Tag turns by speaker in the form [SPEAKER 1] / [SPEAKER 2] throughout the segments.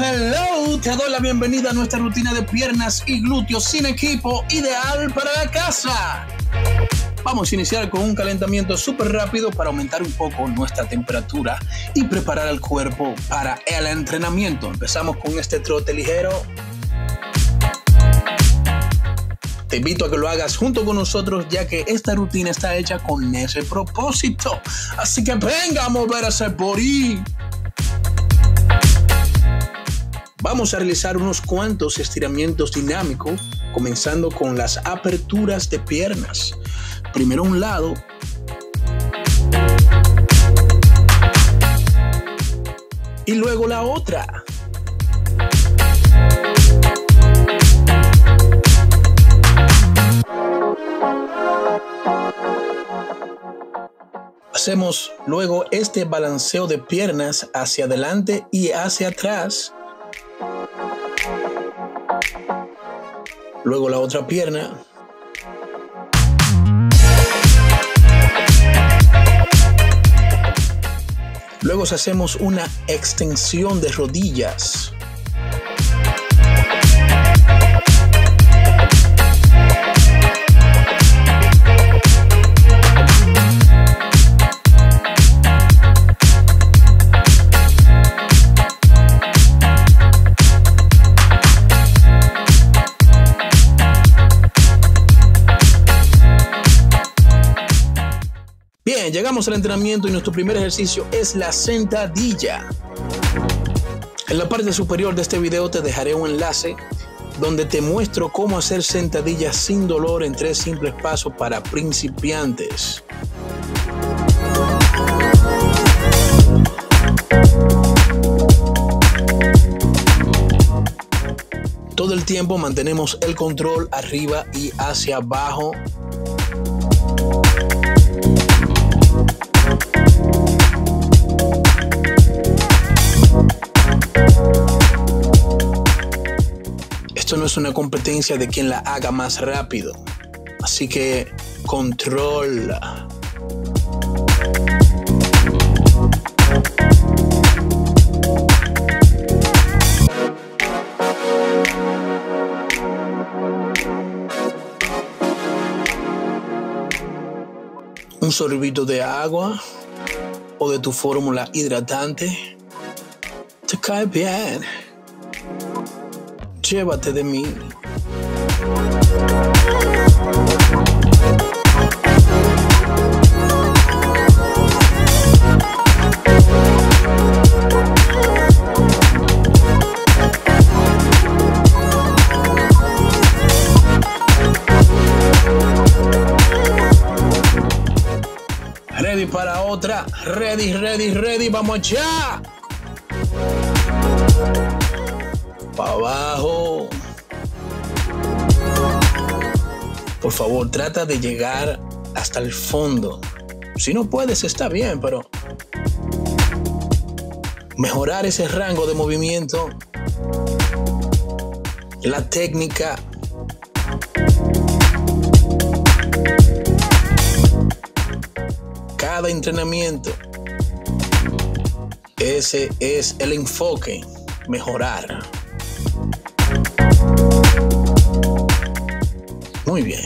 [SPEAKER 1] hello. Te doy la bienvenida a nuestra rutina de piernas y glúteos sin equipo, ideal para la casa. Vamos a iniciar con un calentamiento súper rápido para aumentar un poco nuestra temperatura y preparar el cuerpo para el entrenamiento. Empezamos con este trote ligero. Te invito a que lo hagas junto con nosotros ya que esta rutina está hecha con ese propósito. Así que venga a mover ese body. Vamos a realizar unos cuantos estiramientos dinámicos, comenzando con las aperturas de piernas. Primero un lado. Y luego la otra. Hacemos luego este balanceo de piernas hacia adelante y hacia atrás Luego la otra pierna. Luego hacemos una extensión de rodillas. Llegamos al entrenamiento y nuestro primer ejercicio es la sentadilla. En la parte superior de este video te dejaré un enlace donde te muestro cómo hacer sentadillas sin dolor en tres simples pasos para principiantes. Todo el tiempo mantenemos el control arriba y hacia abajo es una competencia de quien la haga más rápido. Así que controla. Un sorbito de agua o de tu fórmula hidratante te cae bien llévate de mí. Ready para otra. Ready, ready, ready. Vamos allá para abajo. Por favor, trata de llegar hasta el fondo. Si no puedes, está bien, pero mejorar ese rango de movimiento, la técnica. Cada entrenamiento. Ese es el enfoque, mejorar. Muy bien.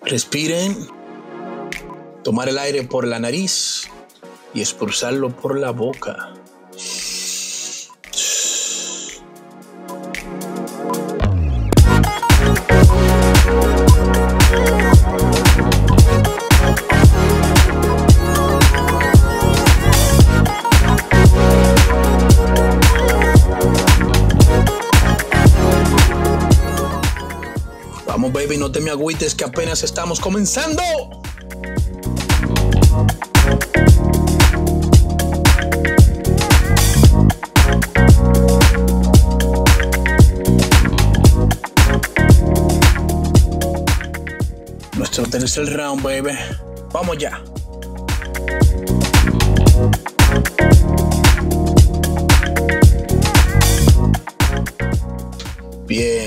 [SPEAKER 1] Respiren. Tomar el aire por la nariz y expulsarlo por la boca. Te me agüites que apenas estamos comenzando. Nuestro tercer round, baby. Vamos ya. Bien.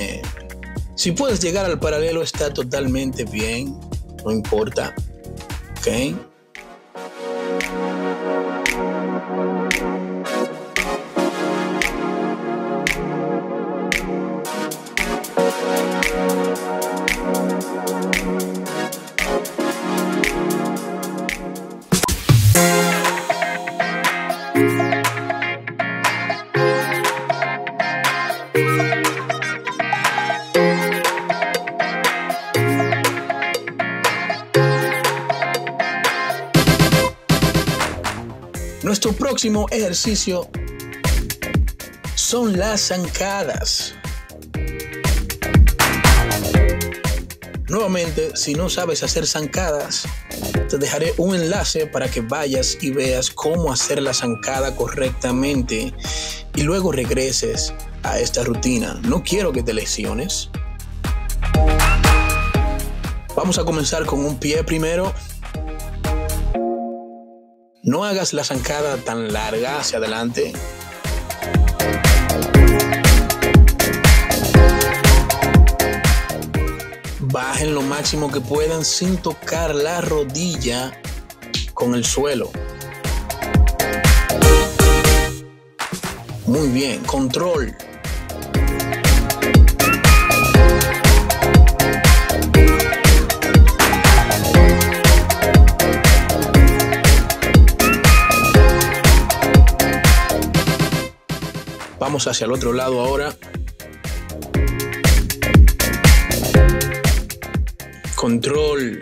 [SPEAKER 1] Si puedes llegar al paralelo está totalmente bien. no importa. ¿Ok? Nuestro próximo ejercicio son las zancadas. Nuevamente, si no sabes hacer zancadas, te dejaré un enlace para que vayas y veas cómo hacer la zancada correctamente y luego regreses a esta rutina. No quiero que te lesiones. Vamos a comenzar con un pie primero. No hagas la zancada tan larga hacia adelante. Bajen lo máximo que puedan sin tocar la rodilla con el suelo. Muy bien, control. Hacia el otro lado ahora. Control.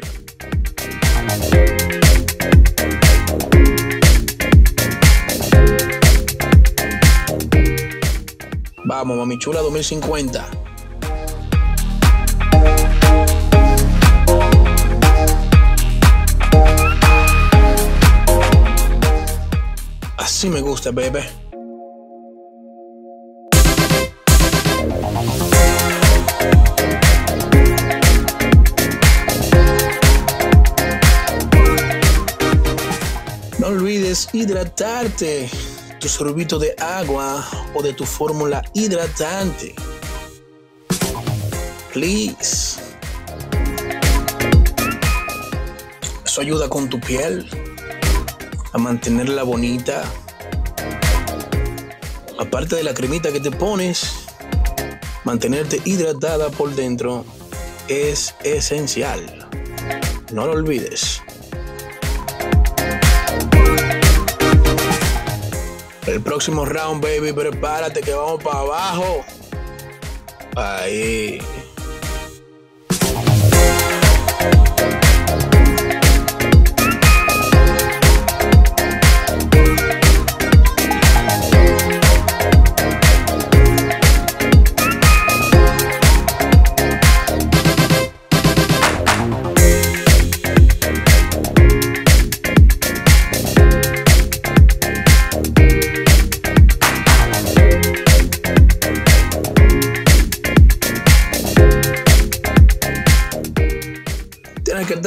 [SPEAKER 1] Vamos, mami chula 2050. Así me gusta, bebé. Olvides hidratarte, tu sorbito de agua o de tu fórmula hidratante. Please. Eso ayuda con tu piel a mantenerla bonita. Aparte de la cremita que te pones, mantenerte hidratada por dentro es esencial. No lo olvides. El próximo round, baby, prepárate que vamos para abajo. Ahí.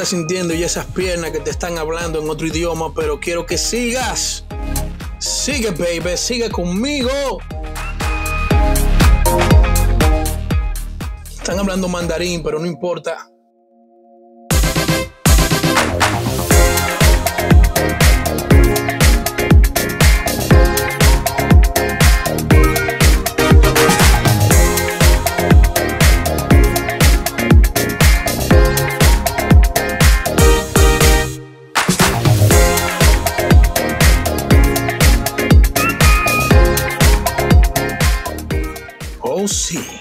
[SPEAKER 1] Sintiendo y esas piernas que te están hablando en otro idioma, pero quiero que sigas. Sigue, baby, sigue conmigo. Están hablando mandarín, pero no importa. see.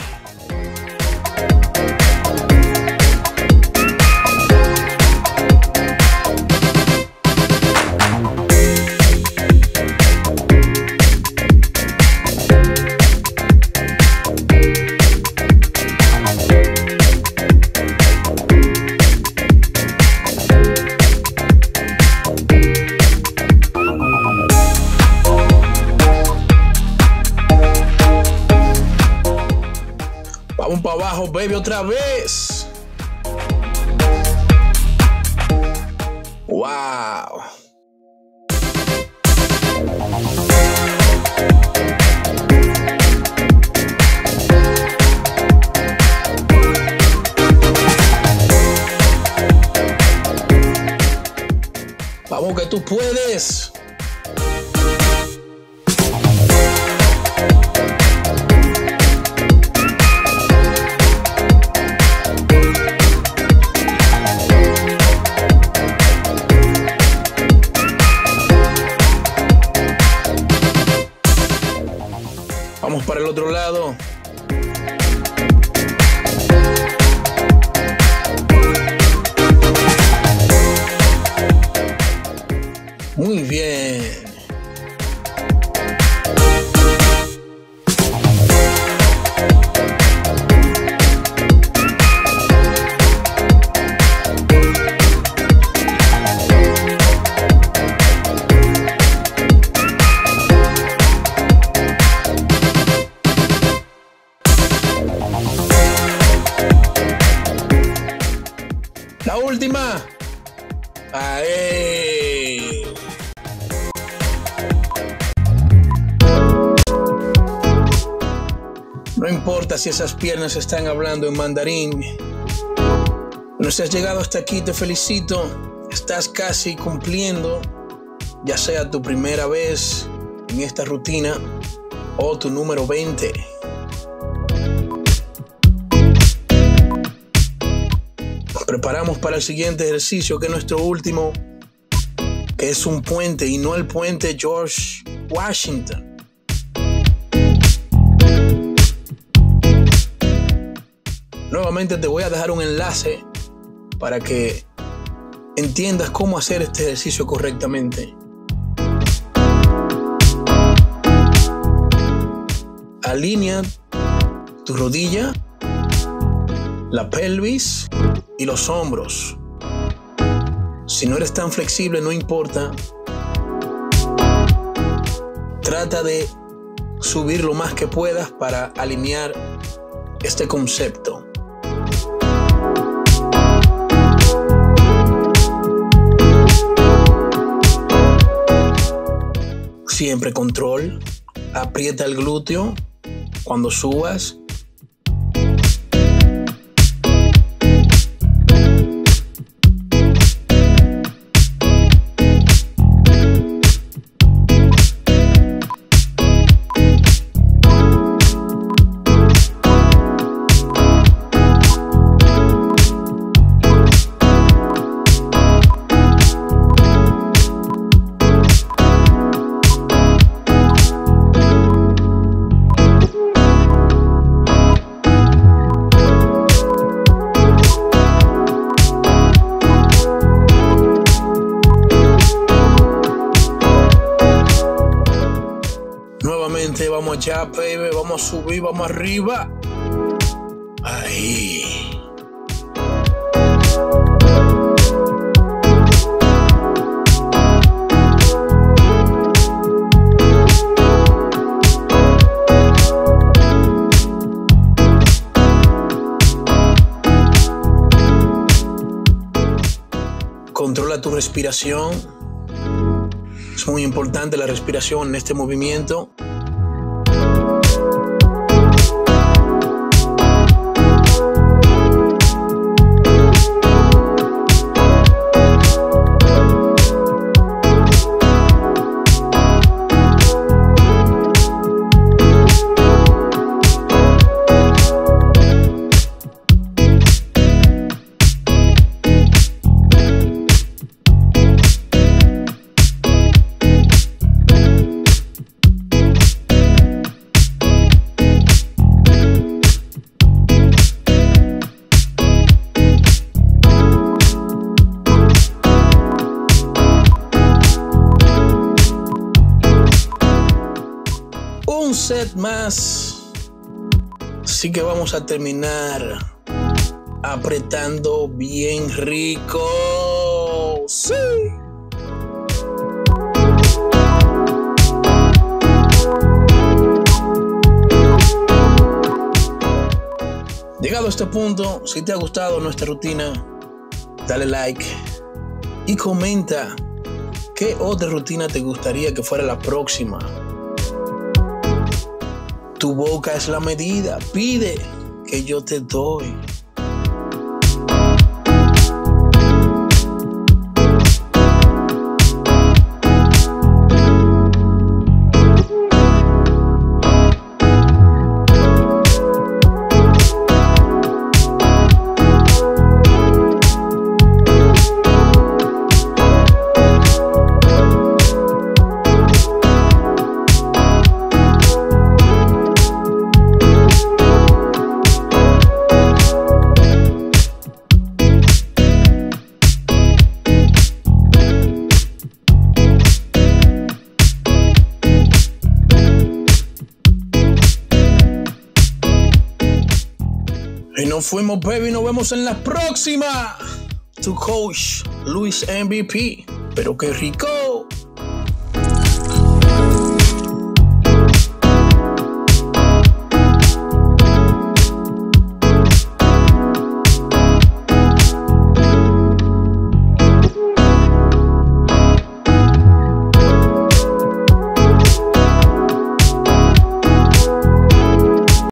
[SPEAKER 1] Vamos para abajo, baby, otra vez. Wow. Vamos que tú puedes. No importa si esas piernas están hablando en mandarín. No si has llegado hasta aquí, te felicito. Estás casi cumpliendo, ya sea tu primera vez en esta rutina o tu número 20. Nos preparamos para el siguiente ejercicio, que es nuestro último, que es un puente y no el puente George Washington. Nuevamente te voy a dejar un enlace para que entiendas cómo hacer este ejercicio correctamente. Alinea tu rodilla, la pelvis y los hombros. Si no eres tan flexible, no importa. Trata de subir lo más que puedas para alinear este concepto. Siempre control. Aprieta el glúteo cuando subas. Allá, baby. Vamos a subir, vamos arriba. Ahí. Controla tu respiración. Es muy importante la respiración en este movimiento. Set más. Así que vamos a terminar apretando bien rico. Sí. Llegado a este punto, si te ha gustado nuestra rutina, dale like y comenta qué otra rutina te gustaría que fuera la próxima. Tu boca es la medida, pide que yo te doy. Nos fuimos, baby. Nos vemos en la próxima. Tu coach, Luis MVP. Pero qué rico.